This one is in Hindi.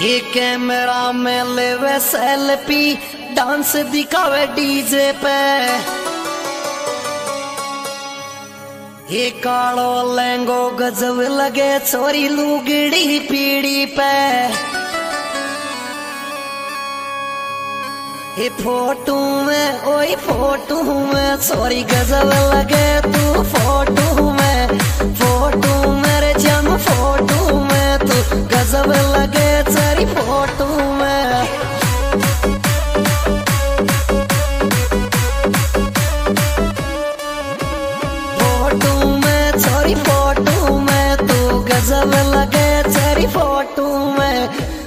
कैमरा में लेवे सेल्फी, डांस दिखावे डीजे पे। ये कालो लहंगो गजब लगे छोरी लुगड़ी पीड़ी पे। ये फ़ोटो में ओई फ़ोटो में सॉरी गजब लगे तू फ़ोटो। फ़ोटो में सॉरी फ़ोटो में तू गजब लगे तेरी फ़ोटो में।